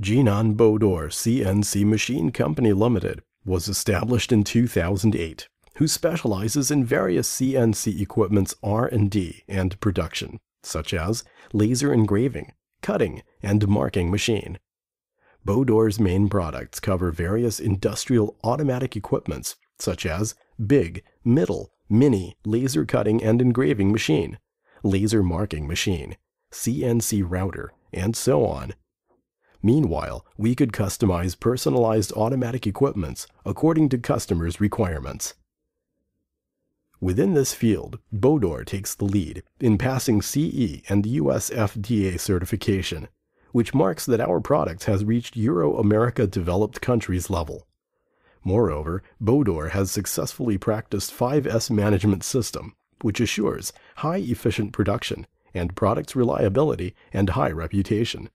Jinan Bodor CNC Machine Company Limited was established in 2008, who specializes in various CNC equipment's R&D and production, such as laser engraving, cutting, and marking machine. Bodor's main products cover various industrial automatic equipments such as big, middle, mini, laser cutting and engraving machine, laser marking machine, CNC router, and so on. Meanwhile, we could customize personalized automatic equipments according to customers' requirements. Within this field, Bodor takes the lead in passing CE and US FDA certification, which marks that our product has reached Euro America developed countries level. Moreover, Bodor has successfully practiced 5S management system, which assures high efficient production and product reliability and high reputation.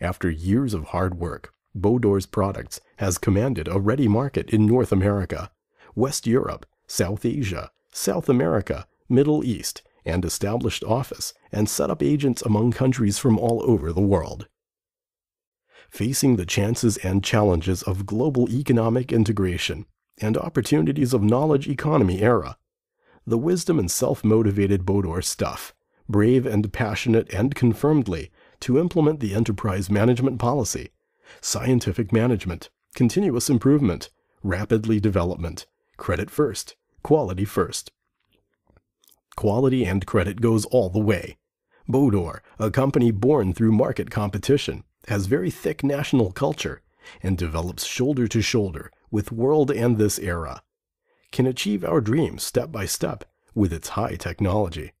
After years of hard work, Bodor's products has commanded a ready market in North America, West Europe, South Asia, South America, Middle East, and established office and set up agents among countries from all over the world. Facing the chances and challenges of global economic integration and opportunities of knowledge economy era, the wisdom and self-motivated Bodor stuff, brave and passionate and confirmedly to implement the enterprise management policy, scientific management, continuous improvement, rapidly development, credit first, quality first. Quality and credit goes all the way. Bodor, a company born through market competition, has very thick national culture and develops shoulder to shoulder with world and this era. Can achieve our dreams step by step with its high technology.